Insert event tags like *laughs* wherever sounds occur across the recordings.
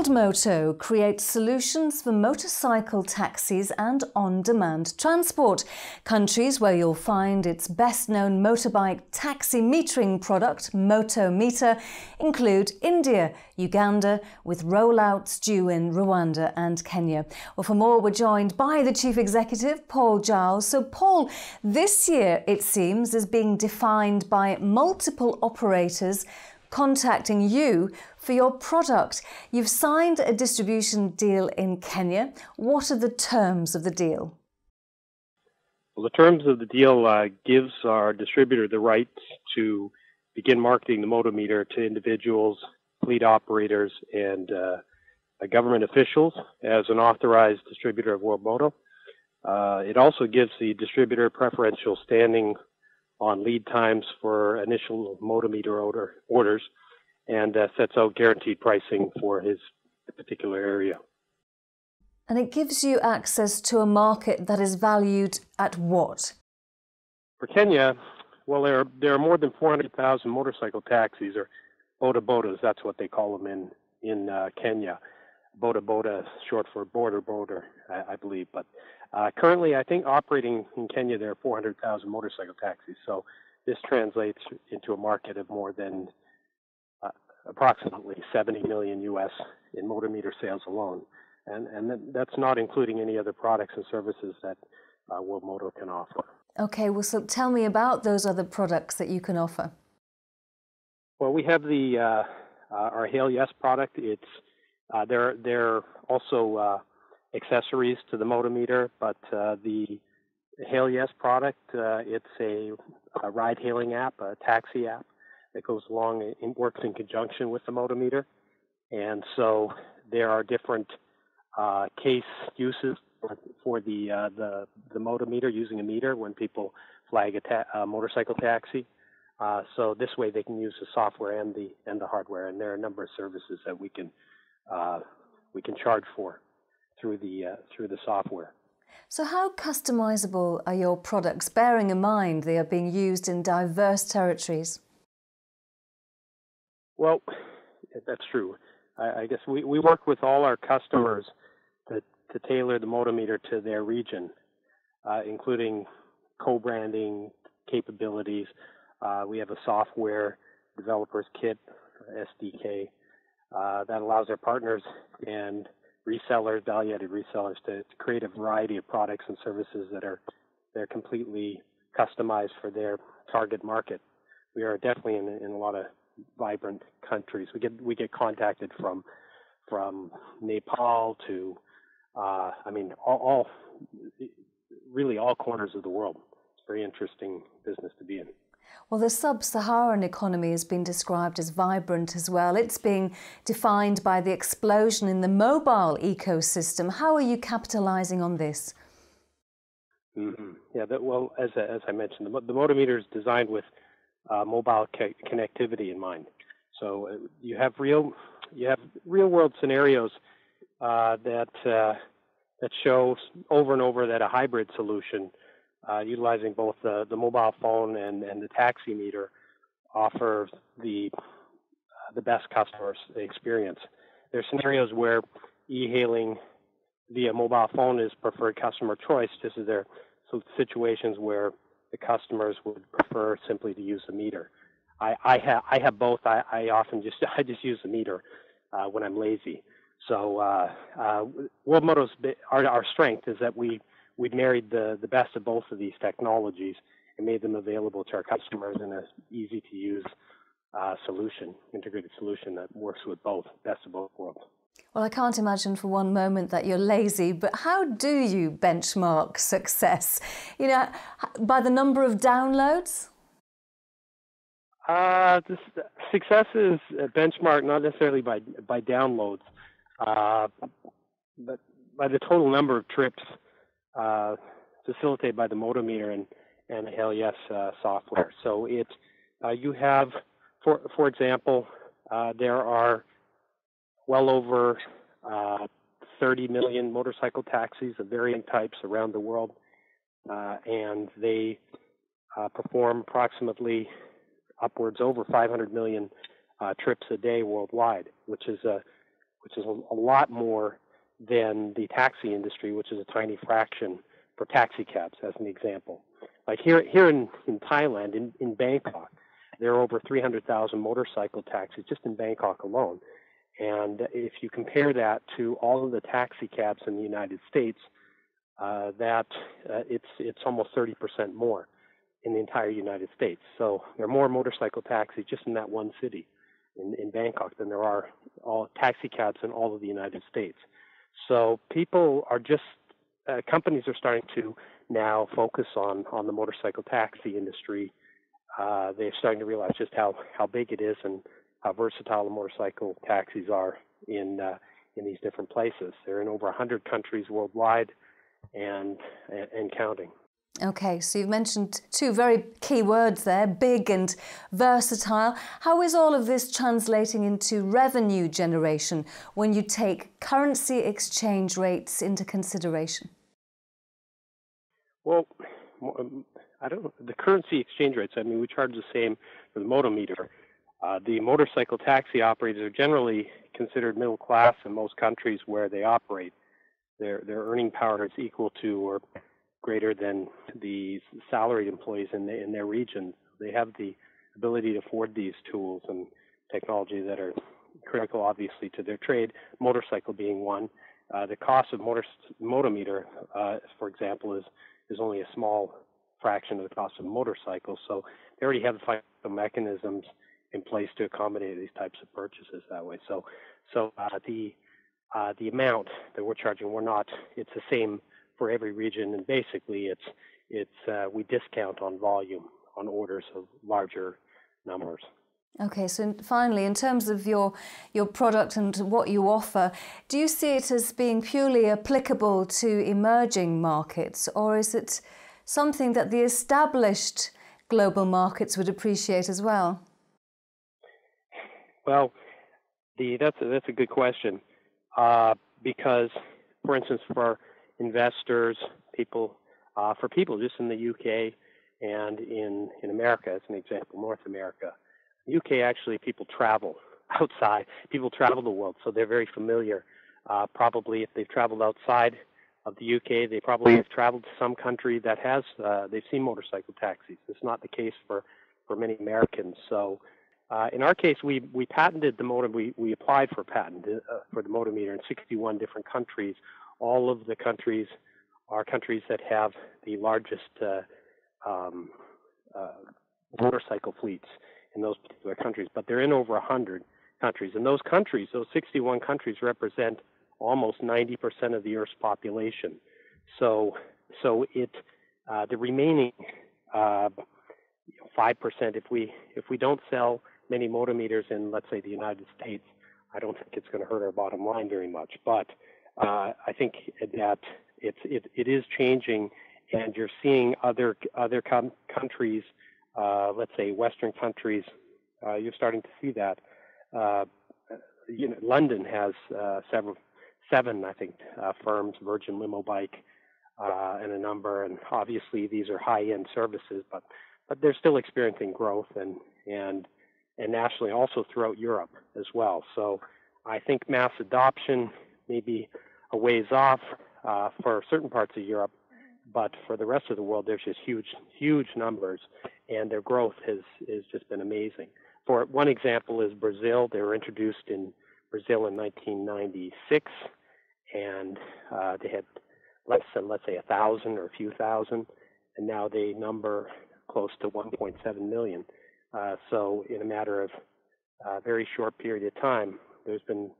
WorldMoto creates solutions for motorcycle taxis and on-demand transport. Countries where you'll find its best-known motorbike taxi metering product, MotoMeter, include India, Uganda, with rollouts due in Rwanda and Kenya. Well, for more, we're joined by the Chief Executive, Paul Giles. So, Paul, this year, it seems, is being defined by multiple operators contacting you for your product. You've signed a distribution deal in Kenya. What are the terms of the deal? Well, the terms of the deal uh, gives our distributor the rights to begin marketing the MotoMeter to individuals, fleet operators, and uh, government officials as an authorized distributor of WorldMoto. Uh, it also gives the distributor preferential standing on lead times for initial MotoMeter order, orders and uh, sets out guaranteed pricing for his particular area. And it gives you access to a market that is valued at what? For Kenya, well, there are, there are more than 400,000 motorcycle taxis, or boda bodas, that's what they call them in, in uh, Kenya. Boda boda, short for border boda, I, I believe. But uh, currently, I think operating in Kenya, there are 400,000 motorcycle taxis. So this translates into a market of more than approximately 70 million US in MotoMeter sales alone. And, and that's not including any other products and services that uh, WorldMoto can offer. Okay, well, so tell me about those other products that you can offer. Well, we have the uh, uh, our Hail Yes product. It's uh, they're they're also uh, accessories to the MotoMeter, but uh, the Hail Yes product, uh, it's a, a ride-hailing app, a taxi app that goes along and works in conjunction with the MotoMeter. And so there are different uh, case uses for, for the, uh, the the MotoMeter using a meter when people flag a, ta- a motorcycle taxi. Uh, so this way they can use the software and the and the hardware, and there are a number of services that we can uh, we can charge for through the uh, through the software. So, how customizable are your products, bearing in mind they are being used in diverse territories? Well, that's true. I, I guess we, we work with all our customers to, to tailor the MotoMeter to their region, uh, including co-branding capabilities. Uh, we have a software developers kit, SDK, uh, that allows our partners and resellers, value-added resellers, to, to, create a variety of products and services that are they're completely customized for their target market. We are definitely in, in a lot of vibrant countries. We get we get contacted from from Nepal to uh, I mean all, all really all corners of the world. It's a very interesting business to be in. Well, the sub Saharan economy has been described as vibrant as well. It's being defined by the explosion in the mobile ecosystem. How are you capitalizing on this? Mm-hmm. Yeah, that, well, as, as I mentioned, the, the MotoMeter is designed with uh, mobile ca- connectivity in mind. So uh, you have real you have real world scenarios uh, that uh, that show over and over that a hybrid solution uh, utilizing both the, the mobile phone and, and the taxi meter offers the uh, the best customer experience. There are scenarios where e-hailing via mobile phone is preferred customer choice, just as there situations where the customers would prefer simply to use the meter. I, I have I have both. I, I often just *laughs* I just use the meter uh, when I'm lazy. So uh, uh, WorldMoto's our, our strength is that we we married the, the best of both of these technologies and made them available to our customers in an easy to use uh, solution, integrated solution that works with both, best of both worlds. Well, I can't imagine for one moment that you're lazy, but how do you benchmark success? You know, by the number of downloads? Uh, this, success is benchmarked not necessarily by by downloads, uh, but by the total number of trips uh, facilitated by the MotoMeter and and the Yes uh, software. So it uh, you have, for for example, uh, there are well over uh, 30 million motorcycle taxis of varying types around the world, uh, and they perform approximately upwards over 500 million trips a day worldwide, which is a which is a, a lot more than the taxi industry, which is a tiny fraction for taxi cabs, as an example. Like here, here in, in Thailand, in, in Bangkok, there are over 300,000 motorcycle taxis just in Bangkok alone. And if you compare that to all of the taxi cabs in the United States, uh, that uh, it's it's almost 30% more in the entire United States. So there are more motorcycle taxis just in that one city in, in Bangkok than there are all taxi cabs in all of the United States. So people are just uh, companies are starting to now focus on on the motorcycle taxi industry. Uh, they're starting to realize just how how big it is and how versatile the motorcycle taxis are in uh, in these different places. They're in over 100 countries worldwide, and and counting. Okay, so you've mentioned two very key words there big and versatile. How is all of this translating into revenue generation when you take currency exchange rates into consideration? Well, um, I don't know. The currency exchange rates, I mean, we charge the same for the motometer. Uh, the motorcycle taxi operators are generally considered middle class in most countries where they operate. Their, their earning power is equal to or greater than the salaried employees in, the, in their region. They have the ability to afford these tools and technology that are critical, obviously, to their trade. Motorcycle being one. Uh, the cost of motor motometer, uh, for example, is is only a small fraction of the cost of motorcycles. So they already have the mechanisms in place to accommodate these types of purchases that way. So so uh, the uh, the amount that we're charging, we're not. It's the same for every region, and basically it's it's uh, we discount on volume on orders of larger numbers. Okay, so finally, in terms of your your product and what you offer, do you see it as being purely applicable to emerging markets, or is it something that the established global markets would appreciate as well? Well, the that's a, that's a good question uh, because, for instance, for investors, people, uh, for people just in the UK and in in America, as an example, North America, UK actually people travel *laughs* outside. People travel the world, so they're very familiar. Uh, probably if they've traveled outside of the UK, they probably have traveled to some country that has uh, they've seen motorcycle taxis. It's not the case for for many Americans. So uh, in our case, we we patented the motor. We we applied for patent uh, for the motometer in 61 different countries. All of the countries are countries that have the largest uh, um, uh, motorcycle fleets in those particular countries. But they're in over 100 countries, and those countries, those 61 countries, represent almost 90% of the Earth's population. So so it uh, the remaining uh, five percent if we if we don't sell many motometers in, let's say, the United States, I don't think it's going to hurt our bottom line very much. But uh, I think that it's it, it is changing, and you're seeing other other com- countries, uh, let's say Western countries, uh, you're starting to see that. Uh, you know, London has uh, several, seven I think uh, firms, Virgin Limo Bike, and a number, and obviously these are high-end services, but but they're still experiencing growth and and and nationally also throughout Europe as well. So I think mass adoption may be a ways off uh, for certain parts of Europe, but for the rest of the world, there's just huge, huge numbers, and their growth has has just been amazing. For one example is Brazil. They were introduced in Brazil in 1996, and uh, they had less than let's say a thousand or a few thousand, and now they number close to 1.7 million. Uh, so in a matter of a very short period of time, there's been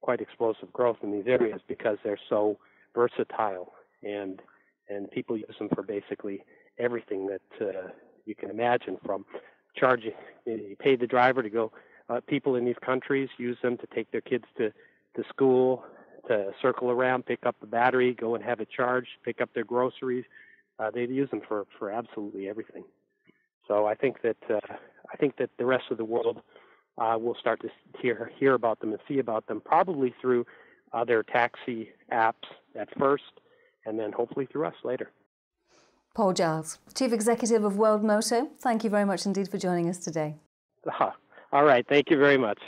quite explosive growth in these areas because they're so versatile and and people use them for basically everything that uh, you can imagine from charging you pay the driver to go uh, people in these countries use them to take their kids to to school to circle around pick up the battery go and have it charged pick up their groceries. Uh, they use them for for absolutely everything so I think that uh, I think that the rest of the world uh, will start to hear hear about them and see about them, probably through their taxi apps at first, and then hopefully through us later. Paul Giles, Chief Executive of World Moto, thank you very much indeed for joining us today. *laughs* All right, thank you very much.